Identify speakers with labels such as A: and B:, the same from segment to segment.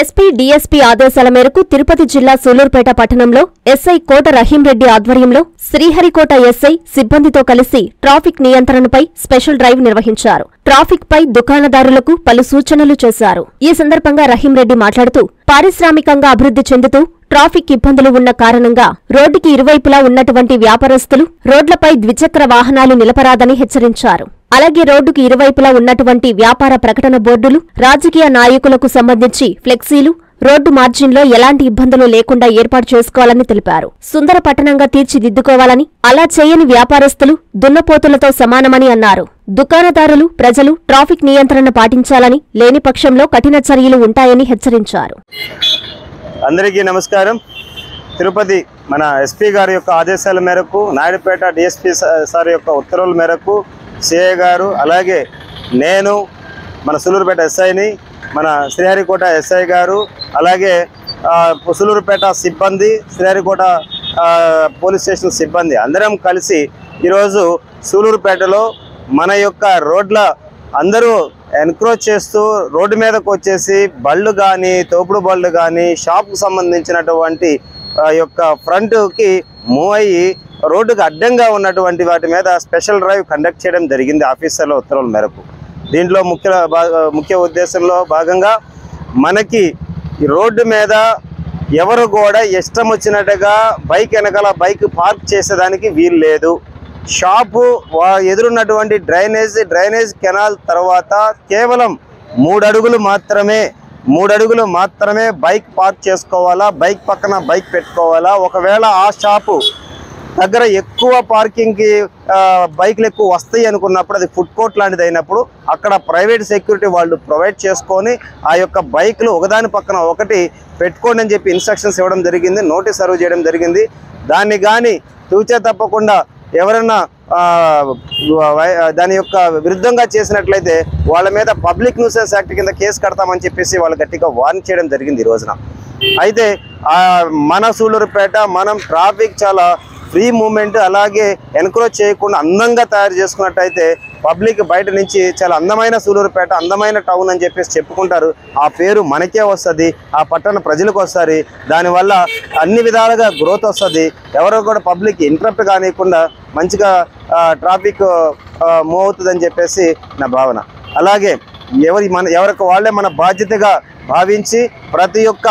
A: SP DSP ఆదేశాల మేరకు తిరుపతి జిల్లా సూలూరుపేట పట్టణంలో ఎస్ఐ కోట రహీంరెడ్డి ఆధ్వర్యంలో శ్రీహరికోట ఎస్ఐ సిబ్బందితో కలిసి ట్రాఫిక్ నియంత్రణపై స్పెషల్ డ్రైవ్ నిర్వహించారు. ట్రాఫిక్ పై దుకాణదారులకు పలు సూచనలు చేశారు. ఈ సందర్భంగా రహీంరెడ్డి మాట్లాడుతూ పారిశ్రామికంగా అభివృద్ధి చెందుతూ ట్రాఫిక్ ఇబ్బందులు ఉన్న కారణంగా రోడ్డుకి ఇరువైపులా ఉన్నటువంటి వ్యాపారస్తులు రోడ్లపై ద్విచక్ర వాహనాలు నిలపరాదని హెచ్చరించారు. అలాగే రోడ్డుకి ఇరువైపులా ఉన్నటువంటి వ్యాపార ప్రకటన బోర్డులు రాజకీయ నాయకులకు సంబంధించి ఫ్లెక్సీలు రోడ్డు మార్జిన్లో ఎలాంటి ఇబ్బందులు లేకుండా ఏర్పాటు చేసుకోవాలని తెలిపారు. సుందర పట్టణంగా తీర్చిదిద్దుకోవాలని అలా చేయని వ్యాపారస్తులు దున్నపోతులతో సమానమని అన్నారు. దుకాణదారులు ప్రజలు ట్రాఫిక్ నియంత్రణ పాటించాలని లేని పక్షంలో కఠిన చర్యలు ఉంటాయని హెచ్చరించారు.
B: అందరికీ నమస్కారం. తిరుపతి మన ఎస్పీ గారి యొక్క ఆదేశాల మేరకు నాయుడుపేట డిఎస్పీ సార్ యొక్క ఉత్తర్వుల మేరకు సిఐ గారు అలాగే నేను మన సులూరుపేట ఎస్ఐని మన శ్రీహరికోట ఎస్ఐ గారు అలాగే సులూరుపేట సిబ్బంది శ్రీహరికోట పోలీస్ స్టేషన్ సిబ్బంది అందరం కలిసి ఈరోజు సూలూరుపేటలో మన యొక్క రోడ్ల అందరూ ఎన్క్రోచ్ చేస్తూ రోడ్డు మీదకు వచ్చేసి బళ్ళు కానీ తోపుడు బళ్ళు కానీ షాప్కు సంబంధించినటువంటి ఆ, యొక్క ఫ్రంట్కి మూవ్ అయ్యి రోడ్డుకు అడ్డంగా ఉన్నటువంటి వాటి మీద స్పెషల్ డ్రైవ్ కండక్ట్ చేయడం జరిగింది ఆఫీసర్ల ఉత్తర్వుల మేరకు. దీంట్లో ముఖ్య ముఖ్య ఉద్దేశంలో భాగంగా మనకి రోడ్డు మీద ఎవరు కూడా ఇష్టం వచ్చినట్టుగా బైక్ వెనకాల బైక్ పార్క్ చేసేదానికి వీలు లేదు. షాపు ఎదురున్నటువంటి డ్రైనేజ్ డ్రైనేజ్ కెనాల్ తర్వాత కేవలం మూడు అడుగులు మాత్రమే మూడు అడుగులు మాత్రమే బైక్ పార్క్ చేసుకోవాలా? బైక్ పక్కన బైక్ పెట్టుకోవాలా? ఒకవేళ ఆ షాపు దగ్గర ఎక్కువ పార్కింగ్కి బైక్లు ఎక్కువ వస్తాయి అనుకున్నప్పుడు అది ఫుడ్ కోర్ట్ లాంటిది అయినప్పుడు అక్కడ ప్రైవేట్ సెక్యూరిటీ వాళ్ళు ప్రొవైడ్ చేసుకొని ఆ యొక్క బైక్లు ఒకదాని పక్కన ఒకటి పెట్టుకోండి అని చెప్పి ఇన్స్ట్రక్షన్స్ ఇవ్వడం జరిగింది నోటీస్ సర్వ్ చేయడం జరిగింది. దాన్ని కానీ తూచే తప్పకుండా ఎవరైనా దాని యొక్క విరుద్ధంగా చేసినట్లయితే వాళ్ళ మీద పబ్లిక్ న్యూసెన్స్ యాక్ట్ కింద కేసు కడతామని చెప్పేసి వాళ్ళు గట్టిగా వార్న్ చేయడం జరిగింది ఈ రోజున. అయితే ఆ, మన సూళ్ళూరుపేట మనం ట్రాఫిక్ చాలా ఫ్రీ మూమెంట్ అలాగే ఎన్క్రోచ్ చేయకుండా అందంగా తయారు చేసుకున్నట్టయితే పబ్లిక్ బయట నుంచి చాలా అందమైన సూలూరుపేట అందమైన టౌన్ అని చెప్పేసి చెప్పుకుంటారు. ఆ పేరు మనకే వస్తుంది ఆ పట్టణ ప్రజలకు వస్తుంది. దానివల్ల అన్ని విధాలుగా గ్రోత్ వస్తుంది. ఎవరో కూడా పబ్లిక్ ఇంటరప్ట్ కానివ్వకుండా మంచిగా ట్రాఫిక్ మూవ్ అవుతుందని చెప్పేసి నా భావన. అలాగే ఎవరి మన ఎవరికి వాళ్ళే మన బాధ్యతగా భావించి ప్రతి ఒక్క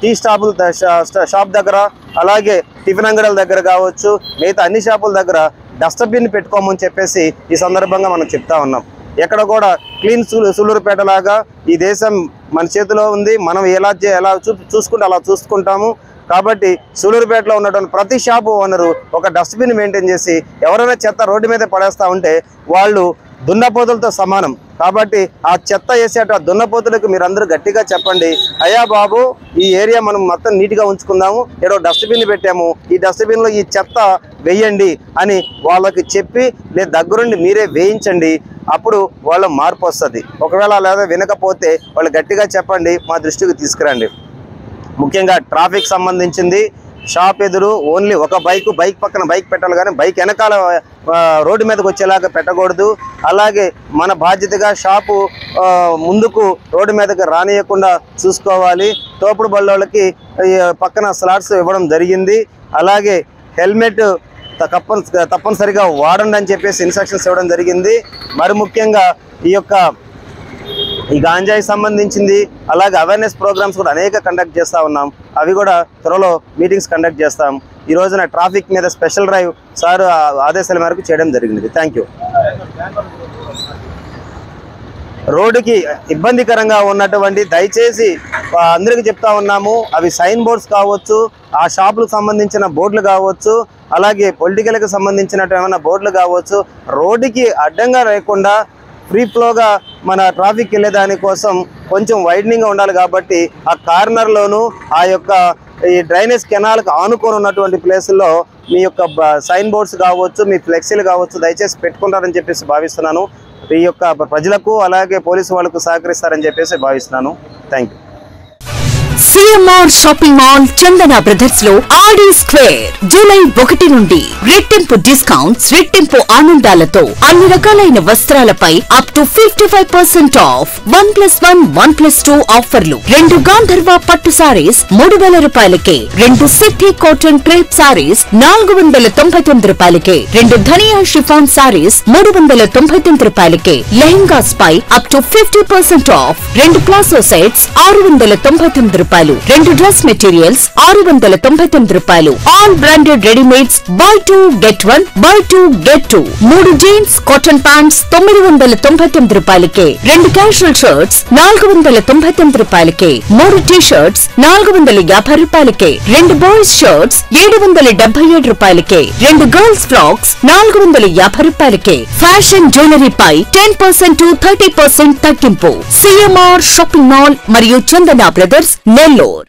B: టీ స్టాపుల షా- షాప్ దగ్గర అలాగే టిఫిన్ అంగడాల దగ్గర కావచ్చు మిగతా అన్ని షాపుల దగ్గర డస్ట్బిన్ పెట్టుకోమని చెప్పేసి ఈ సందర్భంగా మనం చెప్తా ఉన్నాం. ఎక్కడ కూడా క్లీన్ సూలు లాగా ఈ దేశం మన చేతిలో ఉంది. మనం ఎలా ఎలా చూ చూసుకుంటే అలా చూసుకుంటాము. కాబట్టి సూలూరుపేటలో ఉన్నటువంటి ప్రతి షాపు ఓనరు ఒక డస్ట్బిన్ మెయింటైన్ చేసి ఎవరైనా చెత్త రోడ్డు మీద పడేస్తా ఉంటే వాళ్ళు దున్నపోతులతో సమానం. కాబట్టి ఆ చెత్త వేసేట ఆ దున్నపోతులకు మీరందరూ గట్టిగా చెప్పండి. అయ్యా బాబు ఈ ఏరియా మనం మొత్తం నీట్గా ఉంచుకుందాము. ఏదో డస్ట్బిన్ పెట్టాము. ఈ డస్ట్బిన్లో ఈ చెత్త వేయండి అని వాళ్ళకి చెప్పి లేదా దగ్గరుండి మీరే వేయించండి. అప్పుడు వాళ్ళ మార్పు వస్తుంది. ఒకవేళ లేదా వినకపోతే వాళ్ళు గట్టిగా చెప్పండి మా దృష్టికి తీసుకురండి. ముఖ్యంగా ట్రాఫిక్ సంబంధించింది. షాప్ ఎదురు ఓన్లీ ఒక బైక్ బైక్ పక్కన బైక్ పెట్టాలి కానీ బైక్ వెనకాల రోడ్డు మీదకి వచ్చేలాగా పెట్టకూడదు. అలాగే మన బాధ్యతగా షాపు ముందుకు రోడ్డు మీదకి రానియకుండా చూసుకోవాలి. తోపుడు బళ్ళోళ్ళకి పక్కన స్లాట్స్ ఇవ్వడం జరిగింది. అలాగే హెల్మెట్ తప్పని తప్పనిసరిగా వాడండి అని చెప్పేసి ఇన్స్ట్రక్షన్స్ ఇవ్వడం జరిగింది. మరి ముఖ్యంగా ఈ యొక్క ఈ గాంజాయి సంబంధించింది అలాగే అవేర్నెస్ ప్రోగ్రామ్స్ కూడా అనేక కండక్ట్ చేస్తూ ఉన్నాం. అవి కూడా త్వరలో మీటింగ్స్ కండక్ట్ చేస్తాం. ఈ రోజున ట్రాఫిక్ మీద స్పెషల్ డ్రైవ్ సార్ ఆదేశాల మేరకు చేయడం జరిగింది. థ్యాంక్ యూ రోడ్డుకి ఇబ్బందికరంగా ఉన్నటువంటి దయచేసి అందరికీ చెప్తా ఉన్నాము. అవి సైన్ బోర్డ్స్ కావచ్చు ఆ షాపులకు సంబంధించిన బోర్డులు కావచ్చు అలాగే పొలిటికల్కి సంబంధించినట్టు ఏమైనా బోర్డులు కావచ్చు రోడ్డుకి అడ్డంగా లేకుండా ఫ్రీ ఫ్లోగా మన ట్రాఫిక్ వెళ్ళేదాని కోసం కొంచెం వైడనింగ్గా ఉండాలి కాబట్టి ఆ కార్నర్లోను ఆ యొక్క ఈ డ్రైనేజ్ కెనాల్కి ఆనుకొని ఉన్నటువంటి ప్లేసుల్లో మీ యొక్క సైన్ బోర్డ్స్ కావచ్చు మీ ఫ్లెక్సీలు కావచ్చు దయచేసి పెట్టుకుంటారని చెప్పేసి భావిస్తున్నాను. ఈ యొక్క ప్రజలకు అలాగే పోలీసు వాళ్ళకు సహకరిస్తారని చెప్పేసి భావిస్తున్నాను. Thank you
C: CMR shopping mall Chandana బ్రదర్స్లో ఆడి స్క్వేర్. జూలై ఒకటి నుండి రెట్టింపు డిస్కౌంట్స్ రెట్టింపు ఆనందాలతో అన్ని రకాలైన వస్త్రాలపై up to fifty five percent off one plus one one plus two ఆఫర్లు రెండు గాంధర్వ పట్టు సారీస్ మూడు వేల రూపాయలకే. రెండు సిద్ధి కాటన్ క్రేప్ సారీస్ నాలుగు వందల తొంభై తొమ్మిది రూపాయలకే. రెండు ధనియా షిఫాన్ సారీస్ మూడు వందల తొంభై తొమ్మిది రూపాయలకే. లెహంగాస్ పై up to fifty percent off రెండు ప్లాసో సెట్స్ ఆరు వందల తొంభై తొమ్మిది రూపాయలు రెండు డ్రెస్ మెటీరియల్స్ ఆరు వందల తొంభై తొమ్మిది రూపాయలు. All branded readymades buy two get one buy two get two. మూడు జీన్స్ కాటన్ ప్యాంట్స్ తొమ్మిది వందల తొంభై తొమ్మిది రూపాయలకే. రెండు క్యాషువల్ షర్ట్స్ నాలుగు వందల తొంభై తొమ్మిది రూపాయలకే. మూడు టీ షర్ట్స్ నాలుగు వందల యాభై రూపాయలకే. రెండు బాయ్స్ షర్ట్స్ ఏడు వందల డెబ్బై ఏడు రూపాయలకే. రెండు గర్ల్స్ ఫ్రాక్స్ నాలుగు వందల యాభై రూపాయలకే. Fashion jewellery pi ten percent to thirty percent తగ్గింపు. సిఎంఆర్ షాపింగ్ మాల్ మరియు చందన బ్రదర్స్ Lord.